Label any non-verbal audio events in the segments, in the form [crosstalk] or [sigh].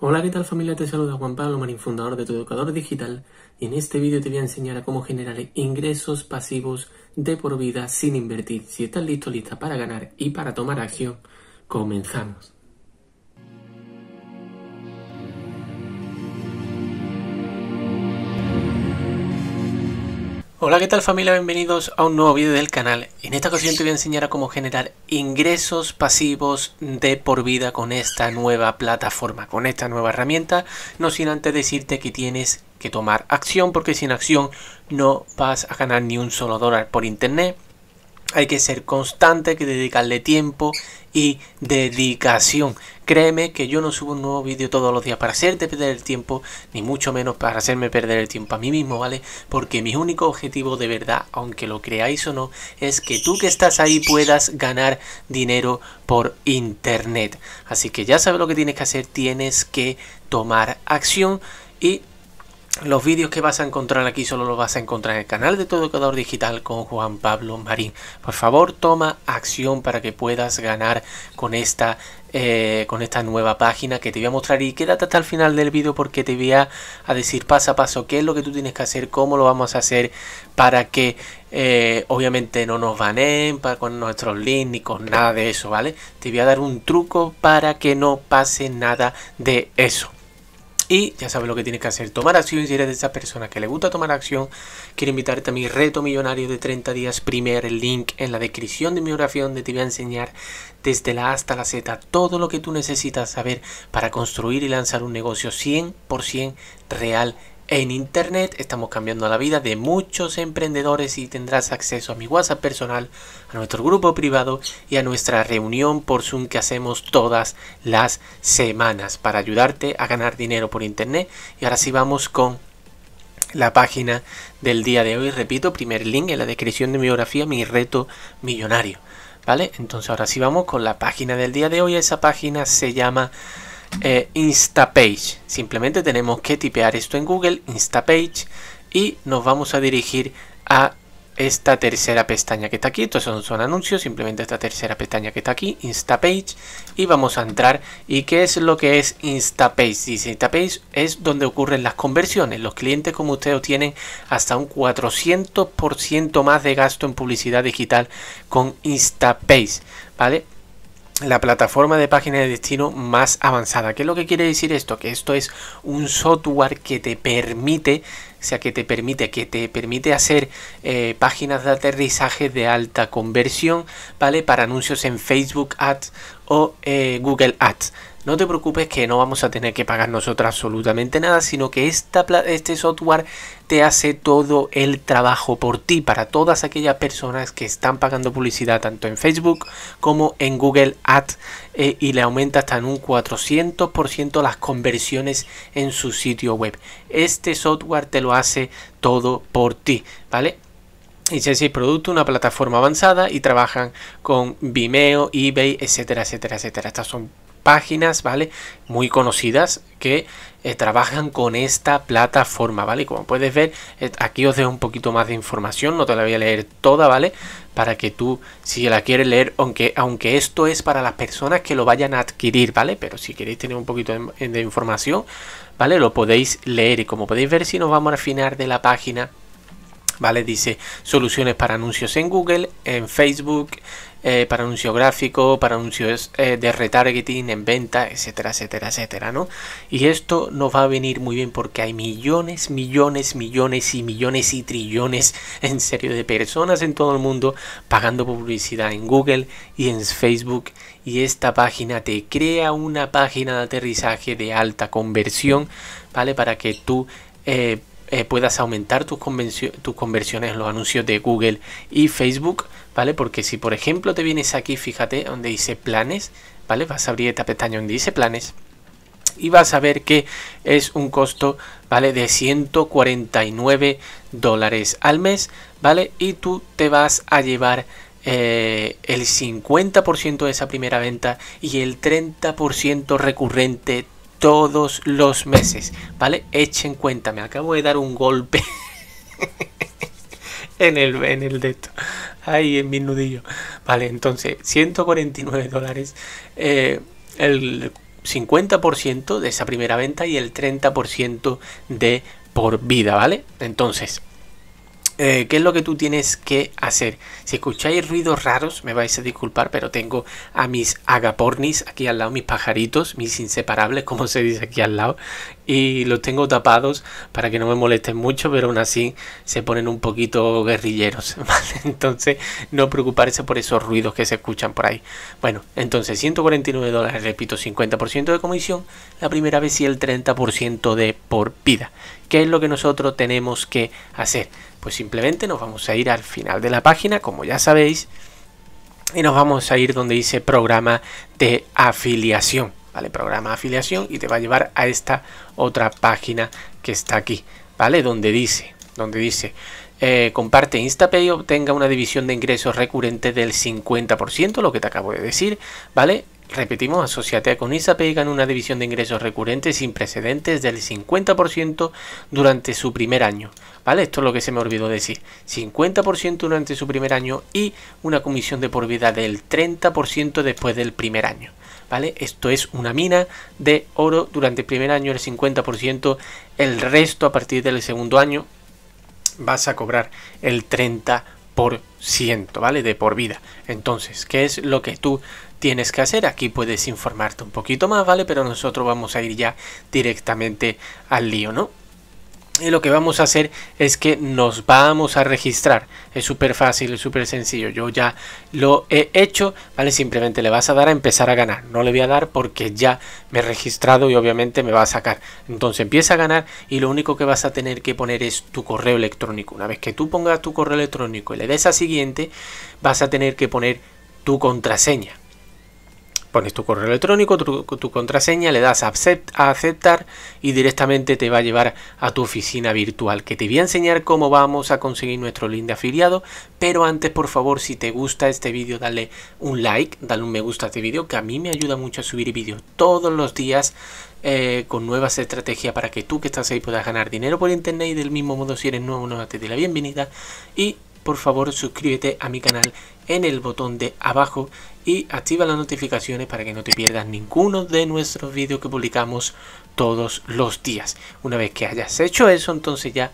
Hola, ¿qué tal familia? Te saluda Juan Pablo Marín, fundador de Tu Educador Digital, y en este vídeo te voy a enseñar a cómo generar ingresos pasivos de por vida sin invertir. Si estás listo, lista para ganar y para tomar acción, comenzamos. Hola, ¿qué tal familia? Bienvenidos a un nuevo vídeo del canal. En esta ocasión te voy a enseñar a cómo generar ingresos pasivos de por vida con esta nueva plataforma, con esta nueva herramienta. No sin antes decirte que tienes que tomar acción porque sin acción no vas a ganar ni un solo dólar por internet hay que ser constante, hay que dedicarle tiempo y dedicación. Créeme que yo no subo un nuevo vídeo todos los días para hacerte perder el tiempo, ni mucho menos para hacerme perder el tiempo a mí mismo, ¿vale? Porque mi único objetivo de verdad, aunque lo creáis o no, es que tú que estás ahí puedas ganar dinero por internet. Así que ya sabes lo que tienes que hacer, tienes que tomar acción y los vídeos que vas a encontrar aquí solo los vas a encontrar en el canal de Todo Educador Digital con Juan Pablo Marín. Por favor, toma acción para que puedas ganar con esta, eh, con esta nueva página que te voy a mostrar. Y quédate hasta el final del vídeo porque te voy a, decir paso a paso qué es lo que tú tienes que hacer, cómo lo vamos a hacer para que eh, obviamente no nos baneen para con nuestros links ni con nada de eso, ¿vale? Te voy a dar un truco para que no pase nada de eso. Y ya sabes lo que tienes que hacer, tomar acción. Si eres de esa persona que le gusta tomar acción, quiero invitarte a mi reto millonario de 30 días. Primer link en la descripción de mi biografía donde te voy a enseñar desde la A hasta la Z todo lo que tú necesitas saber para construir y lanzar un negocio 100% real en Internet estamos cambiando la vida de muchos emprendedores y tendrás acceso a mi WhatsApp personal, a nuestro grupo privado y a nuestra reunión por Zoom que hacemos todas las semanas para ayudarte a ganar dinero por Internet. Y ahora sí vamos con la página del día de hoy. Repito, primer link en la descripción de mi biografía, mi reto millonario. ¿Vale? Entonces ahora sí vamos con la página del día de hoy. Esa página se llama eh, Instapage. Simplemente tenemos que tipear esto en Google, Instapage, y nos vamos a dirigir a esta tercera pestaña que está aquí. Estos son, anuncios, simplemente esta tercera pestaña que está aquí, Instapage, y vamos a entrar. ¿Y qué es lo que es Instapage? Dice Instapage es donde ocurren las conversiones. Los clientes como ustedes tienen hasta un 400% más de gasto en publicidad digital con Instapage, ¿vale? La plataforma de página de destino más avanzada. ¿Qué es lo que quiere decir esto? Que esto es un software que te permite, o sea, que te permite, que te permite hacer eh, páginas de aterrizaje de alta conversión, ¿vale? Para anuncios en Facebook Ads o eh, Google Ads. No te preocupes que no vamos a tener que pagar nosotros absolutamente nada, sino que esta, este software te hace todo el trabajo por ti, para todas aquellas personas que están pagando publicidad tanto en Facebook como en Google Ads eh, y le aumenta hasta en un 400% las conversiones en su sitio web. Este software te lo hace todo por ti, ¿vale? y si Producto, una plataforma avanzada y trabajan con Vimeo, eBay, etcétera, etcétera, etcétera. Estas son páginas, ¿vale? Muy conocidas que eh, trabajan con esta plataforma, ¿vale? Como puedes ver, eh, aquí os dejo un poquito más de información, no te la voy a leer toda, ¿vale? Para que tú, si la quieres leer, aunque, aunque esto es para las personas que lo vayan a adquirir, ¿vale? Pero si queréis tener un poquito de, de información, ¿vale? Lo podéis leer y como podéis ver, si nos vamos al final de la página, ¿vale? Dice soluciones para anuncios en Google, en Facebook, eh, para anuncio gráfico, para anuncios eh, de retargeting en venta, etcétera, etcétera, etcétera, ¿no? Y esto nos va a venir muy bien porque hay millones, millones, millones y millones y trillones, [laughs] en serio, de personas en todo el mundo pagando publicidad en Google y en Facebook y esta página te crea una página de aterrizaje de alta conversión, ¿vale? Para que tú eh, puedas aumentar tus, tus conversiones en los anuncios de Google y Facebook ¿vale? Porque si por ejemplo te vienes aquí, fíjate, donde dice planes, ¿vale? Vas a abrir esta pestaña donde dice planes y vas a ver que es un costo, ¿vale? De 149 dólares al mes, ¿vale? Y tú te vas a llevar eh, el 50% de esa primera venta y el 30% recurrente todos los meses, ¿vale? Echen cuenta, me acabo de dar un golpe [laughs] en el, en el de. Ahí en mi nudillo. Vale, entonces, 149 dólares. Eh, el 50% de esa primera venta y el 30% de por vida, ¿vale? Entonces, eh, ¿Qué es lo que tú tienes que hacer? Si escucháis ruidos raros, me vais a disculpar, pero tengo a mis agapornis aquí al lado, mis pajaritos, mis inseparables, como se dice aquí al lado, y los tengo tapados para que no me molesten mucho, pero aún así se ponen un poquito guerrilleros. [laughs] Entonces, no preocuparse por esos ruidos que se escuchan por ahí. Bueno, entonces, 149 dólares, repito, 50% de comisión, la primera vez y el 30% de por vida. ¿Qué es lo que nosotros tenemos que hacer? Pues simplemente nos vamos a ir al final de la página, como ya sabéis, y nos vamos a ir donde dice programa de afiliación. ¿Vale? Programa de afiliación y te va a llevar a esta otra página que está aquí, ¿vale? Donde dice, donde dice, eh, comparte Instapay obtenga una división de ingresos recurrente del 50%, lo que te acabo de decir, ¿vale? Repetimos, asociate con Instapay y gana una división de ingresos recurrentes sin precedentes del 50% durante su primer año. ¿Vale? Esto es lo que se me olvidó decir. 50% durante su primer año y una comisión de por vida del 30% después del primer año. ¿Vale? Esto es una mina de oro durante el primer año, el 50%, el resto a partir del segundo año vas a cobrar el 30%, ¿vale? De por vida. Entonces, ¿qué es lo que tú tienes que hacer? Aquí puedes informarte un poquito más, ¿vale? Pero nosotros vamos a ir ya directamente al lío, ¿no? Y lo que vamos a hacer es que nos vamos a registrar. Es súper fácil, es súper sencillo. Yo ya lo he hecho, ¿vale? Simplemente le vas a dar a empezar a ganar. No le voy a dar porque ya me he registrado y obviamente me va a sacar. Entonces empieza a ganar y lo único que vas a tener que poner es tu correo electrónico. Una vez que tú pongas tu correo electrónico y le des a siguiente, vas a tener que poner tu contraseña pones tu correo electrónico, tu, contraseña, le das a, aceptar y directamente te va a llevar a tu oficina virtual que te voy a enseñar cómo vamos a conseguir nuestro link de afiliado. Pero antes por favor si te gusta este vídeo dale un like, dale un me gusta a este vídeo que a mí me ayuda mucho a subir vídeos todos los días eh, con nuevas estrategias para que tú que estás ahí puedas ganar dinero por internet y del mismo modo si eres nuevo no te doy la bienvenida. Y por favor suscríbete a mi canal en el botón de abajo y activa las notificaciones para que no te pierdas ninguno de nuestros vídeos que publicamos todos los días. Una vez que hayas hecho eso, entonces ya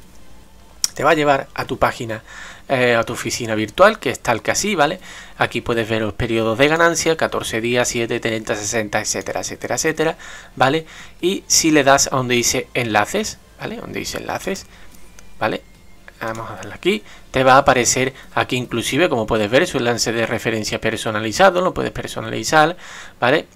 te va a llevar a tu página, eh, a tu oficina virtual, que está el casi, ¿vale? Aquí puedes ver los periodos de ganancia, 14 días, 7, 30, 60, etcétera, etcétera, etcétera, ¿vale? Y si le das a donde dice enlaces, ¿vale? Donde dice enlaces, ¿vale? Vamos a darle aquí, te va a aparecer aquí inclusive, como puedes ver, su enlace de referencia personalizado, lo puedes personalizar, ¿vale?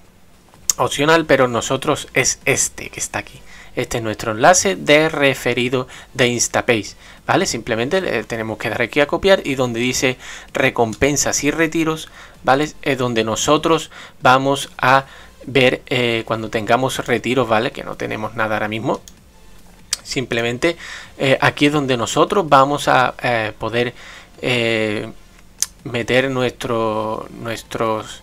Opcional, pero nosotros es este que está aquí. Este es nuestro enlace de referido de Instapace, ¿vale? Simplemente tenemos que dar aquí a copiar y donde dice recompensas y retiros, ¿vale? Es donde nosotros vamos a ver eh, cuando tengamos retiros, ¿vale? Que no tenemos nada ahora mismo, Simplemente eh, aquí es donde nosotros vamos a eh, poder eh, meter nuestro, nuestros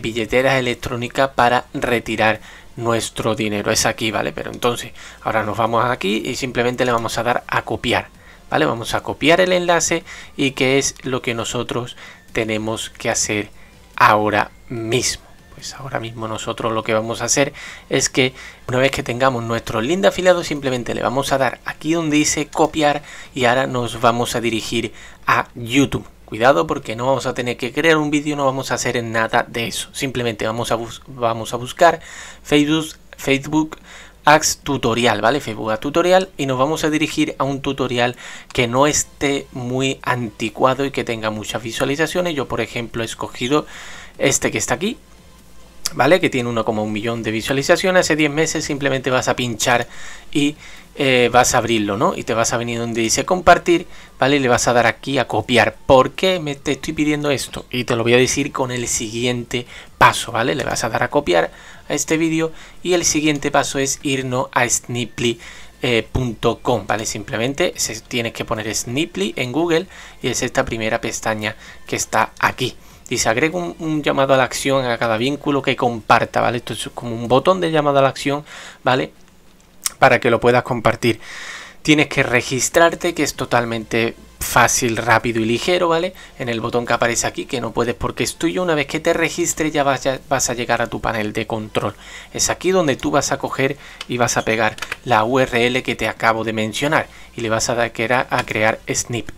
billeteras electrónicas para retirar nuestro dinero. Es aquí, ¿vale? Pero entonces, ahora nos vamos aquí y simplemente le vamos a dar a copiar. ¿Vale? Vamos a copiar el enlace y que es lo que nosotros tenemos que hacer ahora mismo pues ahora mismo nosotros lo que vamos a hacer es que una vez que tengamos nuestro link de afiliado simplemente le vamos a dar aquí donde dice copiar y ahora nos vamos a dirigir a YouTube. Cuidado porque no vamos a tener que crear un vídeo, no vamos a hacer nada de eso. Simplemente vamos a, vamos a buscar Facebook, Facebook Ads tutorial, ¿vale? Facebook Ads tutorial y nos vamos a dirigir a un tutorial que no esté muy anticuado y que tenga muchas visualizaciones. Yo, por ejemplo, he escogido este que está aquí, ¿vale? Que tiene uno como un millón de visualizaciones. Hace 10 meses simplemente vas a pinchar y eh, vas a abrirlo, ¿no? Y te vas a venir donde dice compartir, ¿vale? Y le vas a dar aquí a copiar. ¿Por qué me te estoy pidiendo esto? Y te lo voy a decir con el siguiente paso, ¿vale? Le vas a dar a copiar a este vídeo y el siguiente paso es irnos a Sniply. Eh, ¿vale? Simplemente se, tienes que poner Sniply en Google y es esta primera pestaña que está aquí. Dice, agrega un, llamado a la acción a cada vínculo que comparta, ¿vale? Esto es como un botón de llamado a la acción, ¿vale? Para que lo puedas compartir. Tienes que registrarte, que es totalmente fácil, rápido y ligero, ¿vale? En el botón que aparece aquí, que no puedes porque es tuyo, una vez que te registres ya vas, vas a llegar a tu panel de control. Es aquí donde tú vas a coger y vas a pegar la URL que te acabo de mencionar y le vas a dar a crear snip.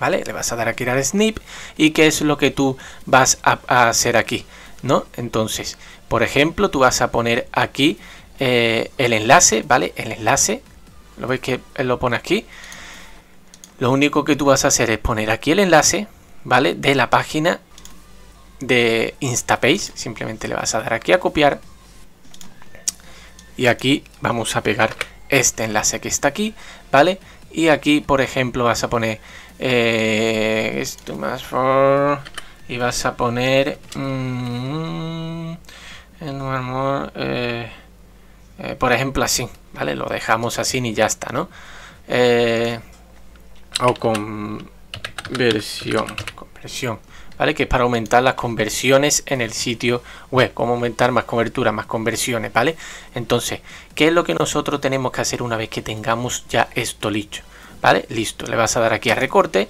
¿Vale? Le vas a dar a crear snip y qué es lo que tú vas a, hacer aquí, ¿no? Entonces, por ejemplo, tú vas a poner aquí eh, el enlace, ¿vale? El enlace, lo ves que lo pone aquí, lo único que tú vas a hacer es poner aquí el enlace, ¿vale? De la página de Instapage. Simplemente le vas a dar aquí a copiar. Y aquí vamos a pegar este enlace que está aquí, ¿vale? Y aquí, por ejemplo, vas a poner eh, esto más for y vas a poner mm, eh, eh, por ejemplo así, ¿vale? Lo dejamos así y ya está, ¿no? O conversión, conversión, ¿vale? Que es para aumentar las conversiones en el sitio web, cómo aumentar más cobertura, más conversiones, ¿vale? Entonces, ¿qué es lo que nosotros tenemos que hacer una vez que tengamos ya esto listo? ¿Vale? Listo, le vas a dar aquí a recorte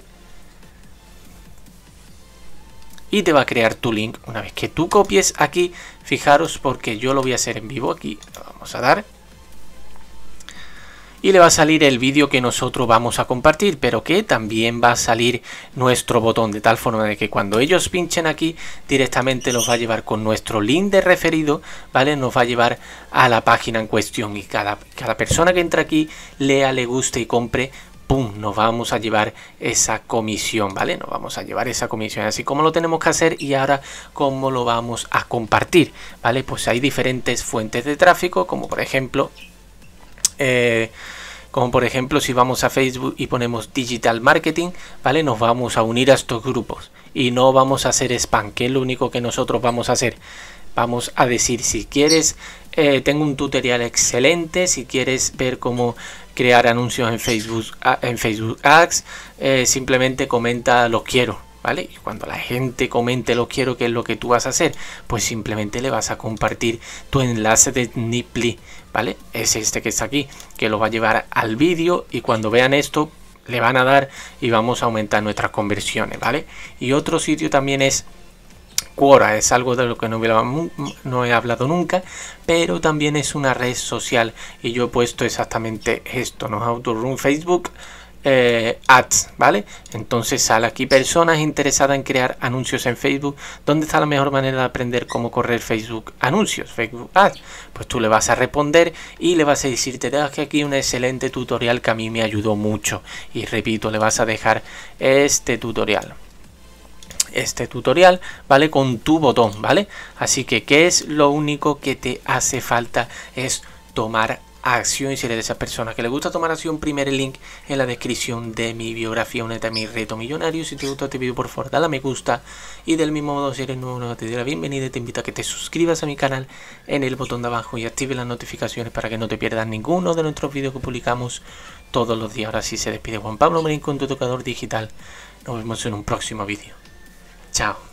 y te va a crear tu link. Una vez que tú copies aquí, fijaros porque yo lo voy a hacer en vivo aquí, vamos a dar y le va a salir el vídeo que nosotros vamos a compartir, pero que también va a salir nuestro botón, de tal forma de que cuando ellos pinchen aquí, directamente los va a llevar con nuestro link de referido, ¿vale? Nos va a llevar a la página en cuestión y cada, cada persona que entra aquí, lea, le guste y compre, ¡pum! Nos vamos a llevar esa comisión, ¿vale? Nos vamos a llevar esa comisión. Así como lo tenemos que hacer y ahora cómo lo vamos a compartir, ¿vale? Pues hay diferentes fuentes de tráfico, como por ejemplo eh, como por ejemplo si vamos a Facebook y ponemos digital marketing, ¿vale? Nos vamos a unir a estos grupos y no vamos a hacer spam, que es lo único que nosotros vamos a hacer. Vamos a decir si quieres, eh, tengo un tutorial excelente, si quieres ver cómo crear anuncios en Facebook, en Facebook Ads, eh, simplemente comenta lo quiero, ¿vale? Y cuando la gente comente lo quiero, ¿qué es lo que tú vas a hacer? Pues simplemente le vas a compartir tu enlace de Niply, ¿vale? Es este que está aquí, que lo va a llevar al vídeo y cuando vean esto le van a dar y vamos a aumentar nuestras conversiones, ¿vale? Y otro sitio también es Quora, es algo de lo que no, no he hablado nunca, pero también es una red social y yo he puesto exactamente esto, ¿no? How to run Facebook eh, ads, ¿vale? Entonces sale aquí personas interesadas en crear anuncios en Facebook. ¿Dónde está la mejor manera de aprender cómo correr Facebook anuncios, Facebook ads? Pues tú le vas a responder y le vas a decir, te dejo aquí un excelente tutorial que a mí me ayudó mucho. Y repito, le vas a dejar este tutorial este tutorial, ¿vale? Con tu botón, ¿vale? Así que, ¿qué es lo único que te hace falta? Es tomar acción y si eres de esa persona que le gusta tomar acción, primer link en la descripción de mi biografía, únete a mi reto millonario. Si te gusta este vídeo, por favor, dale a me gusta. Y del mismo modo, si eres nuevo, te doy la bienvenida te invito a que te suscribas a mi canal en el botón de abajo y active las notificaciones para que no te pierdas ninguno de nuestros vídeos que publicamos todos los días. Ahora sí se despide Juan Pablo Marín con tu tocador digital. Nos vemos en un próximo vídeo. Chao.